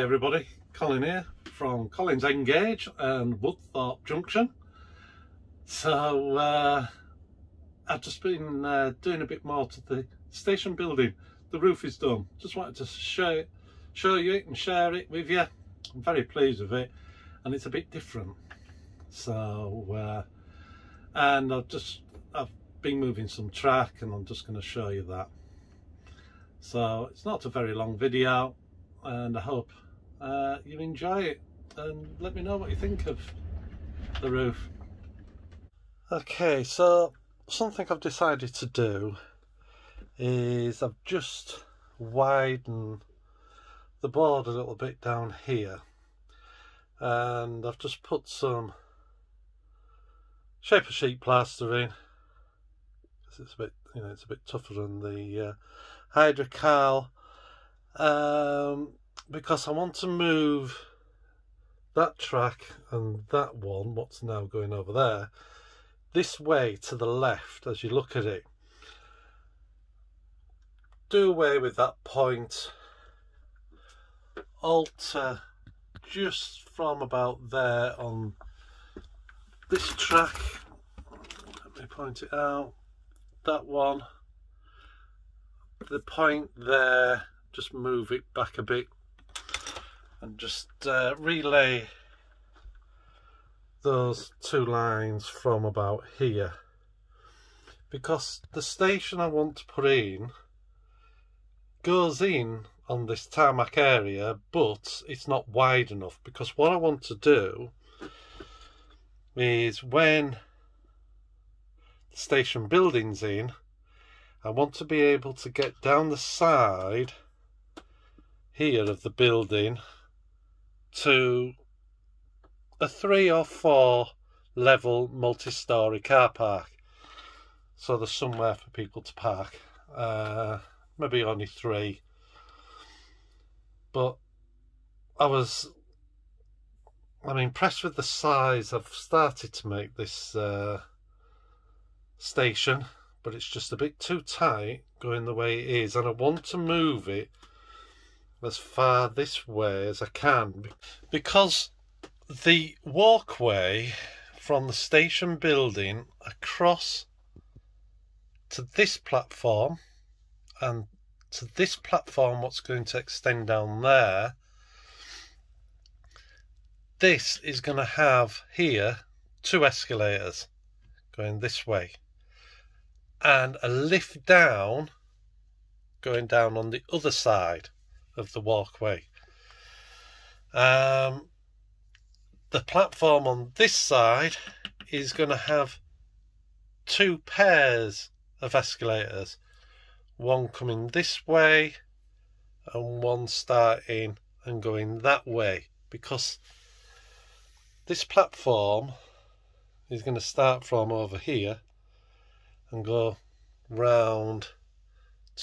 Everybody, Colin here from Collins N Gauge and Woodthorpe Junction. So uh, I've just been uh, doing a bit more to the station building. The roof is done. Just wanted to show show you it and share it with you. I'm very pleased with it and it's a bit different. So uh, and I've just I've been moving some track and I'm just going to show you that. So it's not a very long video and I hope uh, you enjoy it and let me know what you think of the roof. Okay, so something I've decided to do is I've just widened the board a little bit down here and I've just put some shaper sheet plaster in because it's a bit you know it's a bit tougher than the uh, Hydrocal um, because I want to move that track and that one, what's now going over there, this way to the left as you look at it. Do away with that point, alter just from about there on this track, let me point it out, that one, the point there, just move it back a bit and just uh, relay those two lines from about here. Because the station I want to put in goes in on this tarmac area but it's not wide enough because what I want to do is when the station building's in I want to be able to get down the side here of the building to a three or four level multi-story car park. So there's somewhere for people to park. Uh, maybe only three. But I was I'm impressed with the size I've started to make this uh, station but it's just a bit too tight going the way it is and I want to move it as far this way as I can because the walkway from the station building across to this platform and to this platform what's going to extend down there this is going to have here two escalators going this way and a lift down going down on the other side of the walkway. Um, the platform on this side is going to have two pairs of escalators, one coming this way and one starting and going that way because this platform is going to start from over here and go round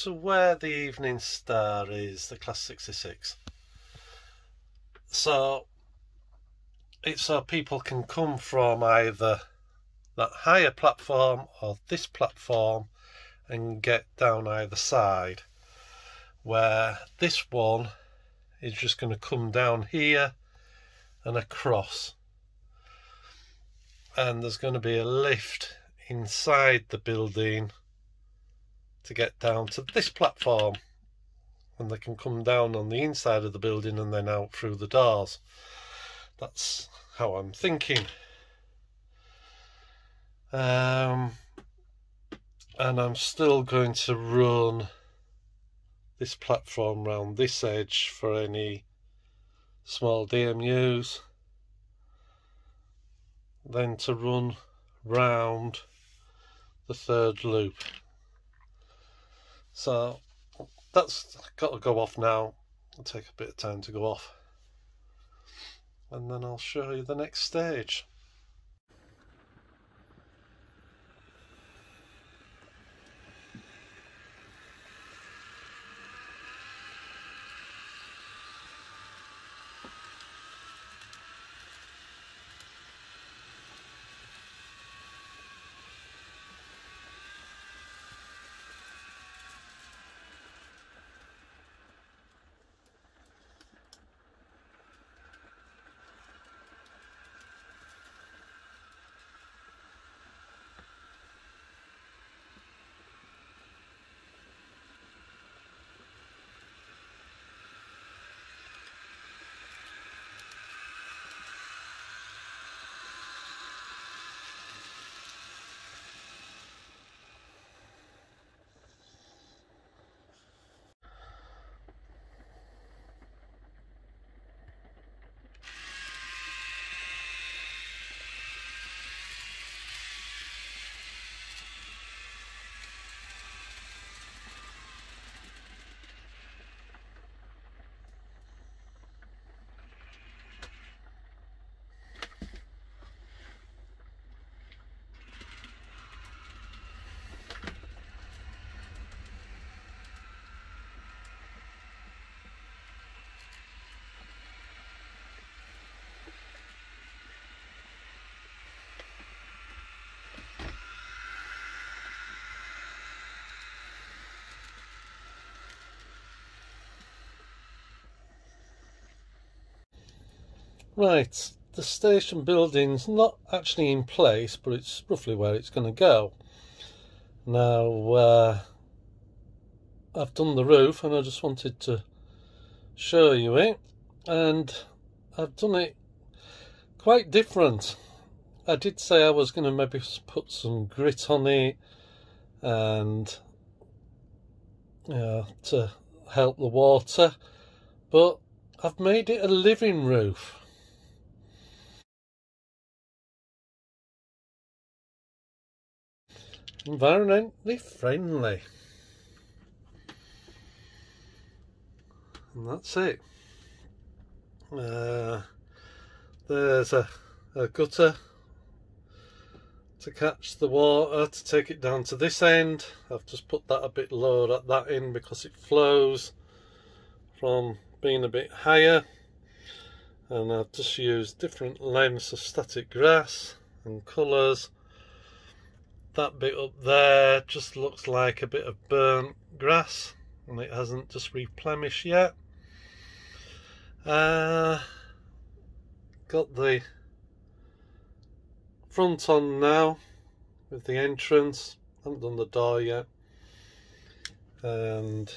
to where the Evening Star is, the Class 66. So it's so people can come from either that higher platform or this platform and get down either side. Where this one is just going to come down here and across. And there's going to be a lift inside the building to get down to this platform and they can come down on the inside of the building and then out through the doors. That's how I'm thinking. Um, and I'm still going to run this platform round this edge for any small DMUs. Then to run round the third loop. So that's got to go off now. It'll take a bit of time to go off. And then I'll show you the next stage. Right, the station building's not actually in place, but it's roughly where it's going to go. Now, uh, I've done the roof and I just wanted to show you it. And I've done it quite different. I did say I was going to maybe put some grit on it and yeah, to help the water, but I've made it a living roof. Environmentally friendly. And that's it. Uh, there's a, a gutter to catch the water to take it down to this end. I've just put that a bit lower at that end because it flows from being a bit higher and I've just used different lengths of static grass and colours. That bit up there just looks like a bit of burnt grass and it hasn't just replenished yet. Uh, got the front on now with the entrance. haven't done the door yet. And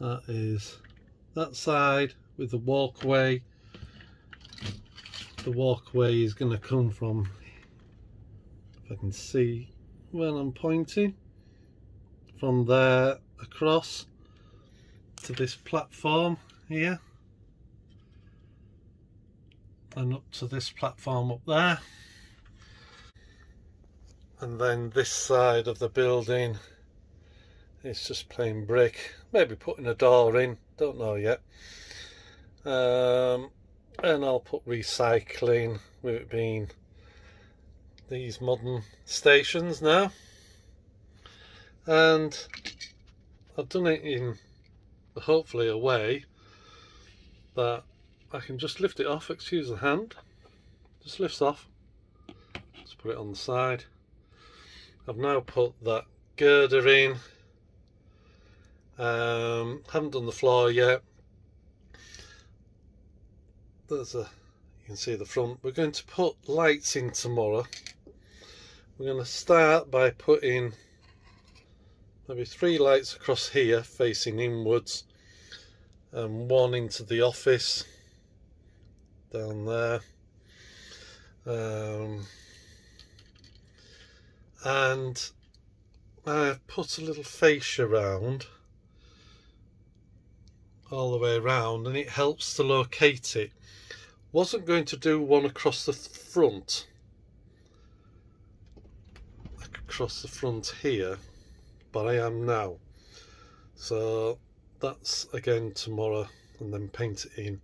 that is that side with the walkway. The walkway is going to come from, I can see where I'm pointing, from there across to this platform here and up to this platform up there. And then this side of the building is just plain brick. Maybe putting a door in don't know yet. Um, and I'll put recycling with it being these modern stations now and I've done it in hopefully a way that I can just lift it off, excuse the hand, just lifts off, just put it on the side. I've now put that girder in, um, haven't done the floor yet. There's a, you can see the front. We're going to put lights in tomorrow. We're going to start by putting maybe three lights across here facing inwards and one into the office down there. Um, and I have put a little fascia around all the way around and it helps to locate it. Wasn't going to do one across the front, across the front here, but I am now. So that's again tomorrow and then paint it in.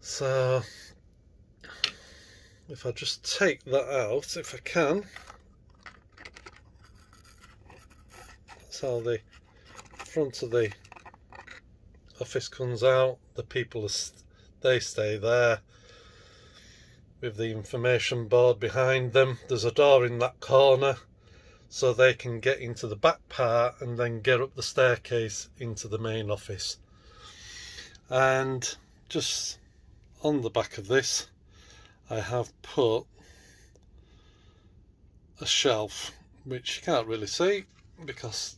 So if I just take that out, if I can, that's how the front of the office comes out. The people, they stay there with the information board behind them. There's a door in that corner so they can get into the back part and then get up the staircase into the main office. And just on the back of this I have put a shelf which you can't really see because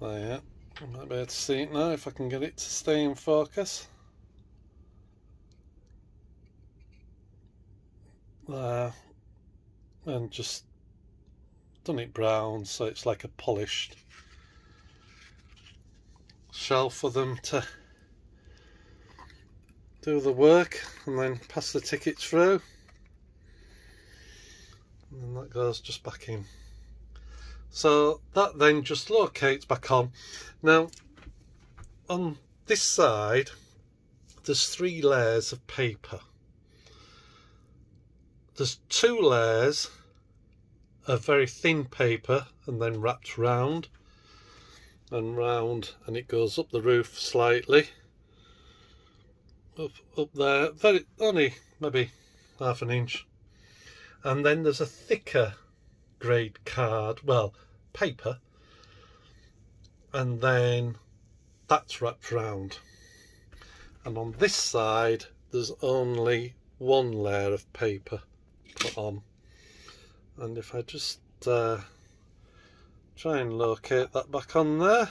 there might be able to see it now if I can get it to stay in focus there and just done it brown so it's like a polished shelf for them to do the work and then pass the ticket through. And then that goes just back in. So that then just locates back on. Now on this side there's three layers of paper there's two layers of very thin paper and then wrapped round and round and it goes up the roof slightly. Up, up there, very only maybe half an inch. And then there's a thicker grade card, well, paper, and then that's wrapped round. And on this side there's only one layer of paper on. And if I just uh, try and locate that back on there.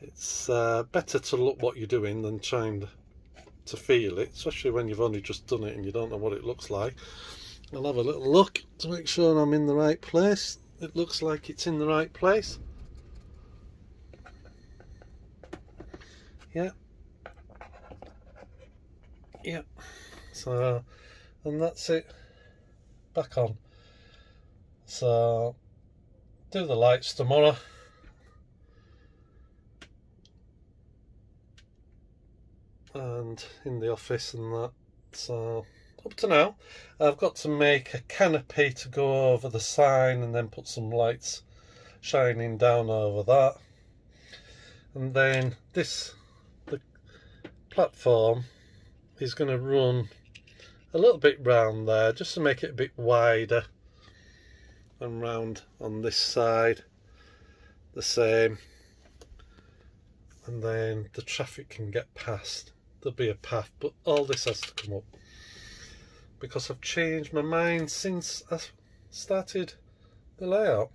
It's uh, better to look what you're doing than trying to feel it especially when you've only just done it and you don't know what it looks like. I'll have a little look to make sure I'm in the right place. It looks like it's in the right place. Yeah yeah. So and that's it. Back on. So do the lights tomorrow. And in the office and that. So up to now I've got to make a canopy to go over the sign and then put some lights shining down over that. And then this the platform is going to run a little bit round there just to make it a bit wider and round on this side the same. And then the traffic can get past. There'll be a path but all this has to come up. Because I've changed my mind since I started the layout.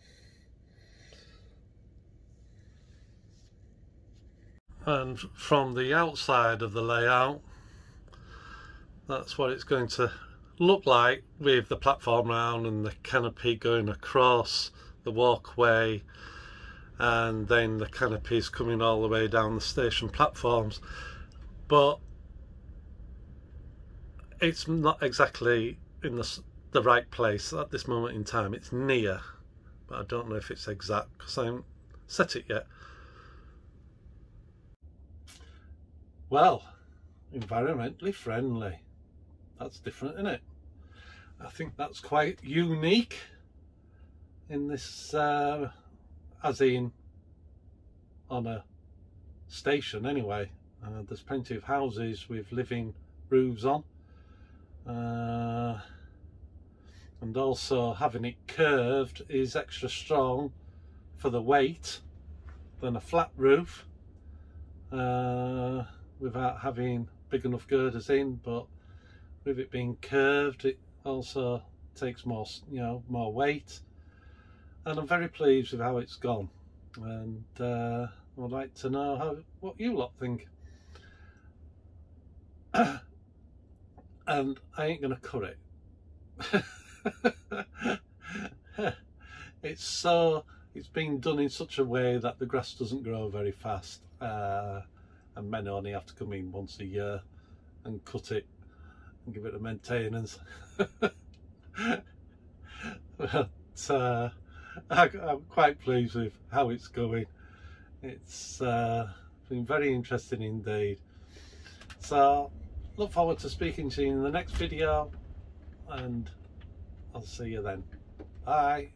And from the outside of the layout that's what it's going to look like with the platform round and the canopy going across the walkway and then the canopies coming all the way down the station platforms. But it's not exactly in the, the right place at this moment in time. It's near but I don't know if it's exact because I haven't set it yet. Well environmentally friendly that's different isn't it? I think that's quite unique in this uh, as in on a station anyway. Uh, there's plenty of houses with living roofs on. Uh, and also having it curved is extra strong for the weight than a flat roof uh, without having big enough girders in but with it being curved it also takes more you know more weight. And I'm very pleased with how it's gone. And uh, I'd like to know how what you lot think. And I ain't gonna cut it. It's so it's been done in such a way that the grass doesn't grow very fast uh, and men only have to come in once a year and cut it and give it a maintenance. but uh, I, am quite pleased with how it's going. It's uh, been very interesting indeed. So look forward to speaking to you in the next video and I'll see you then. Bye.